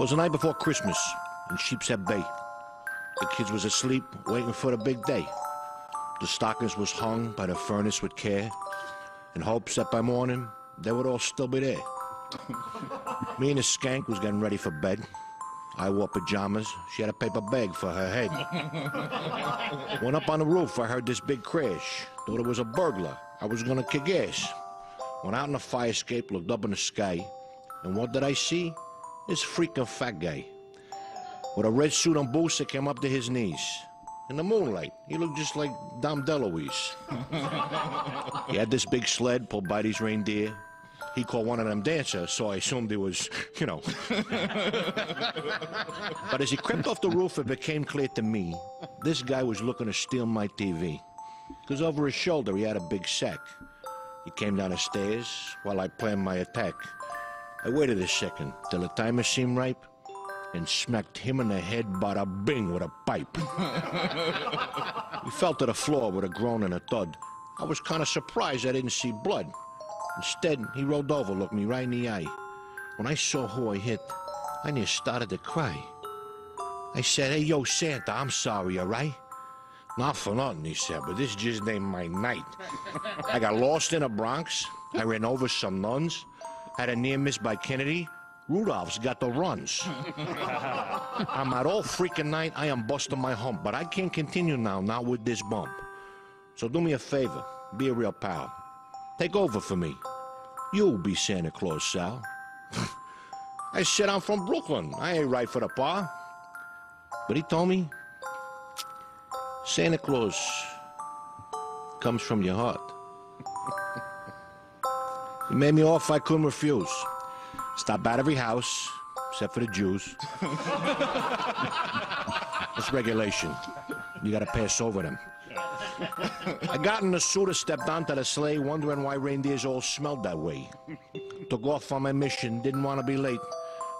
Was the night before Christmas in Sheepshead Bay. The kids was asleep, waiting for the big day. The stockings was hung by the furnace with care, in hopes that by morning they would all still be there. Me and the skank was getting ready for bed. I wore pajamas. She had a paper bag for her head. Went up on the roof. I heard this big crash. Thought it was a burglar. I was gonna kick ass. Went out in the fire escape, looked up in the sky, and what did I see? This freaking fat guy with a red suit and boots that came up to his knees. In the moonlight, he looked just like Dom DeLuise. he had this big sled pulled by these reindeer. He called one of them dancers, so I assumed it was, you know. but as he crept off the roof, it became clear to me this guy was looking to steal my TV. Because over his shoulder, he had a big sack. He came down the stairs while I planned my attack. I waited a second till the timer seemed ripe and smacked him in the head bada bing with a pipe. he fell to the floor with a groan and a thud. I was kind of surprised I didn't see blood. Instead, he rolled over, looked me right in the eye. When I saw who I hit, I near started to cry. I said, Hey, yo, Santa, I'm sorry, all right? Not for nothing, he said, but this just ain't my night. I got lost in the Bronx. I ran over some nuns. Had a near miss by Kennedy. Rudolph's got the runs. I'm out all freaking night. I am busting my hump, but I can't continue now, not with this bump. So do me a favor. Be a real pal. Take over for me. You'll be Santa Claus, Sal. I said I'm from Brooklyn. I ain't right for the par. But he told me Santa Claus comes from your heart. He made me offer I couldn't refuse. Stop at every house, except for the Jews. It's regulation. You gotta pass over them. I got in the suit, and stepped onto the sleigh, wondering why reindeers all smelled that way. Took off on my mission, didn't want to be late.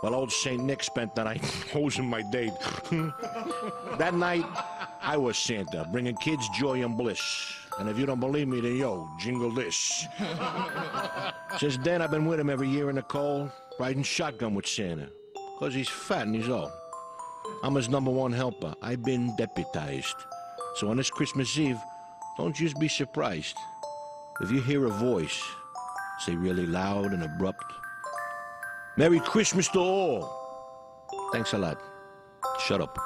Well, old St. Nick spent the night hosing my date. that night, I was Santa, bringing kids joy and bliss. And if you don't believe me, then yo, jingle this. Since then, I've been with him every year in the cold, riding shotgun with Santa. Because he's fat and he's old. I'm his number one helper. I've been deputized. So on this Christmas Eve, don't just be surprised. If you hear a voice, say really loud and abrupt, Merry Christmas to all. Thanks a lot. Shut up.